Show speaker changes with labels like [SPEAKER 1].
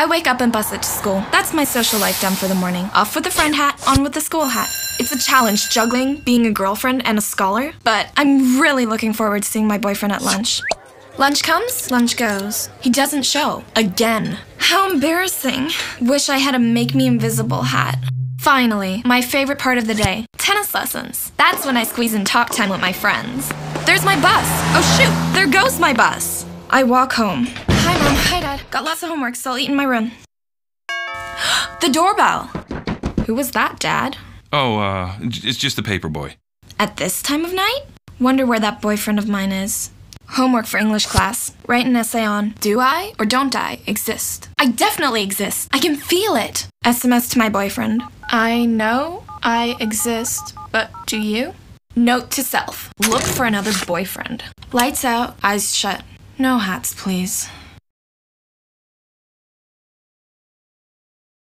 [SPEAKER 1] I wake up and bus it to school. That's my social life done for the morning. Off with the friend hat, on with the school hat. It's a challenge juggling, being a girlfriend, and a scholar, but I'm really looking forward to seeing my boyfriend at lunch. Lunch comes, lunch goes. He doesn't show. Again. How embarrassing. Wish I had a make me invisible hat. Finally, my favorite part of the day tennis lessons. That's when I squeeze in talk time with my friends. There's my bus. Oh shoot, there goes my bus. I walk home. Hi, Mom. Hi, Dad. Got lots of homework, so I'll eat in my room. the doorbell. Who was that, Dad?
[SPEAKER 2] Oh, uh, it's just the paper boy.
[SPEAKER 1] At this time of night? Wonder where that boyfriend of mine is. Homework for English class. Write an essay on Do I or don't I exist? I definitely exist. I can feel it. SMS to my boyfriend. I know I exist, but do you? Note to self Look for another boyfriend. Lights out, eyes shut. No hats, please.